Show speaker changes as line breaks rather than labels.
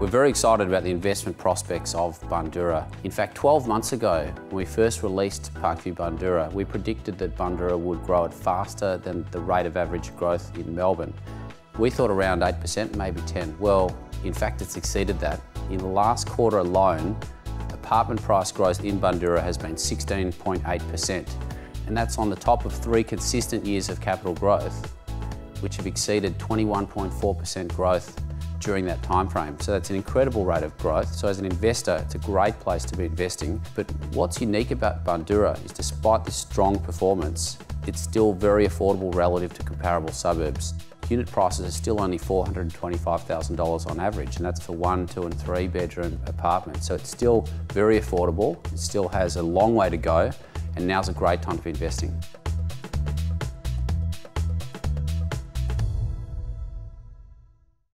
We're very excited about the investment prospects of Bundoora. In fact, 12 months ago, when we first released Parc Vue Bundoora, we predicted that Bundoora would grow at faster than the rate of average growth in Melbourne. We thought around 8%, maybe 10. Well, in fact, it's exceeded that. In the last quarter alone, apartment price growth in Bundoora has been 16.8%. And that's on the top of three consistent years of capital growth, which have exceeded 21.4% growth during that time frame. So that's an incredible rate of growth. So as an investor, it's a great place to be investing. But what's unique about Bundoora is despite this strong performance, it's still very affordable relative to comparable suburbs. Unit prices are still only $425,000 on average, and that's for one, two, and three bedroom apartments. So it's still very affordable. It still has a long way to go, and now's a great time to be investing.